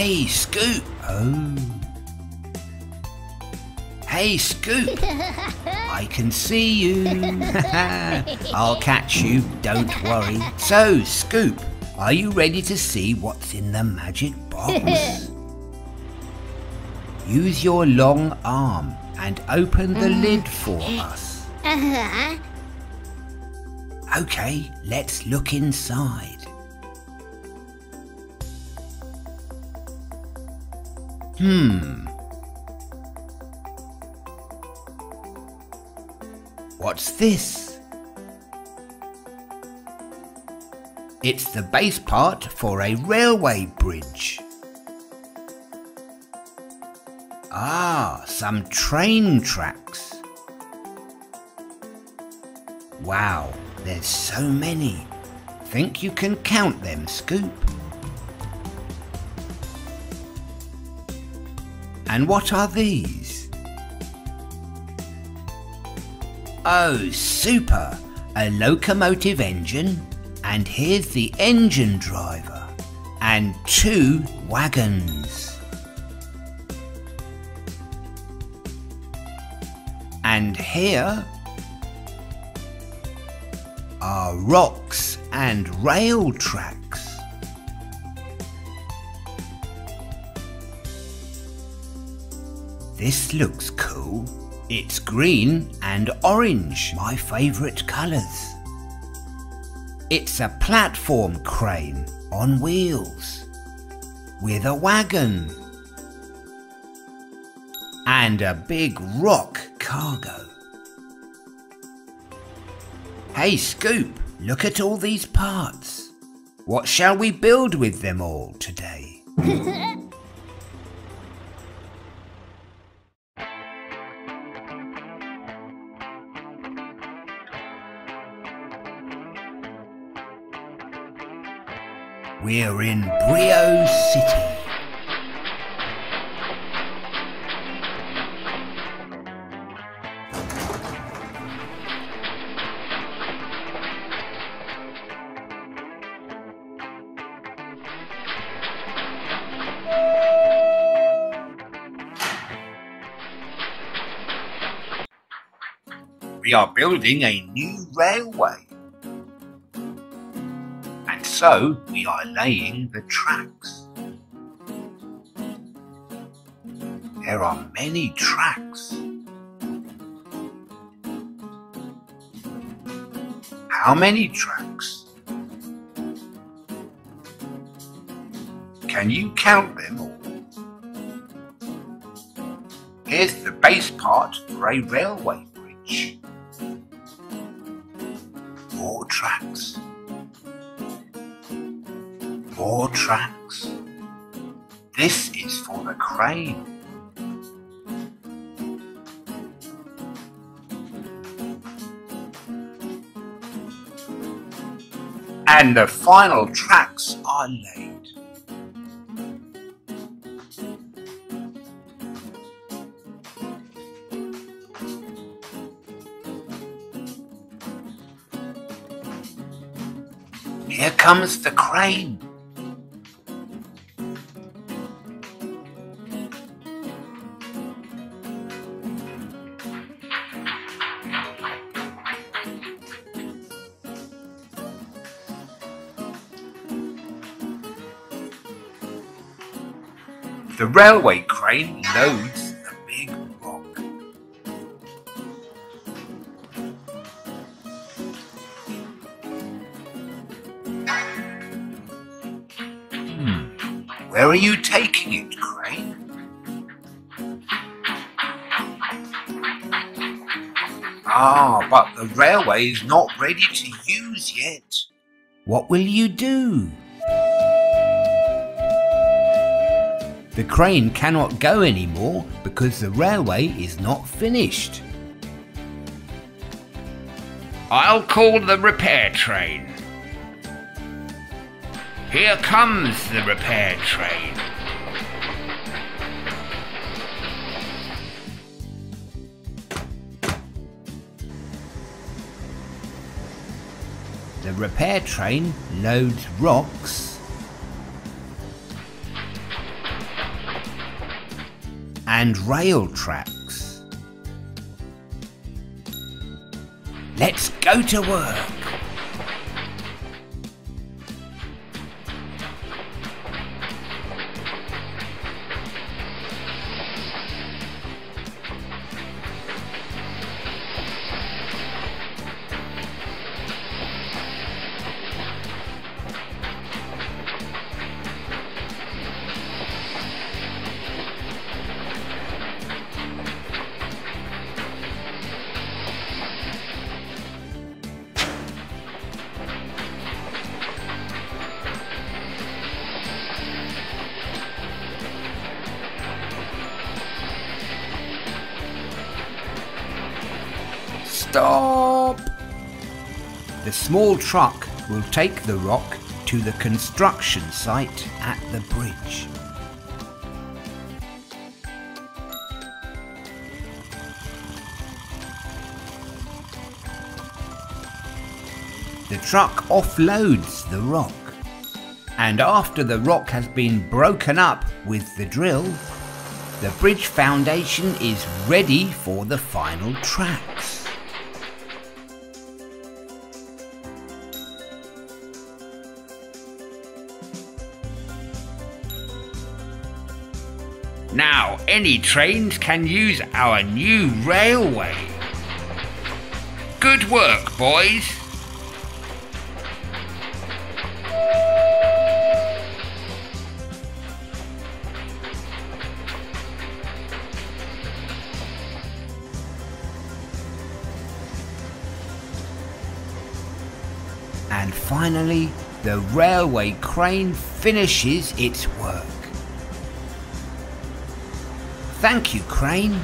Hey, Skoop! Oh. Hey, Skoop! I can see you. I'll catch you, don't worry. So, Skoop, are you ready to see what's in the magic box? Use your long arm and open the lid for us. Uh-huh. Okay, let's look inside. Hmm. What's this? It's the base part for a railway bridge. Ah, some train tracks. Wow, there's so many. Think you can count them, Skoop? And what are these? Oh, super! A locomotive engine, and here's the engine driver, and two wagons. And here are rocks and rail tracks. This looks cool. It's green and orange, my favourite colours. It's a platform crane on wheels with a wagon and a big rock cargo. Hey Skoop, look at all these parts. What shall we build with them all today? We're in Brio City. We are building a new railway. So we are laying the tracks. There are many tracks. How many tracks? Can you count them all? Here's the base part for a railway bridge. More tracks. More tracks. This is for the crane. And the final tracks are laid. Here comes the crane. The railway crane loads the big rock. Hmm. Where are you taking it, Crane? Ah, but the railway is not ready to use yet. What will you do? The crane cannot go anymore because the railway is not finished. I'll call the repair train. Here comes the repair train. The repair train loads rocks and rail tracks. Let's go to work. Stop! The small truck will take the rock to the construction site at the bridge. The truck offloads the rock. And after the rock has been broken up with the drill, the bridge foundation is ready for the final tracks. Now any trains can use our new railway. Good work, boys. And finally, the railway crane finishes its work. Thank you, Crane.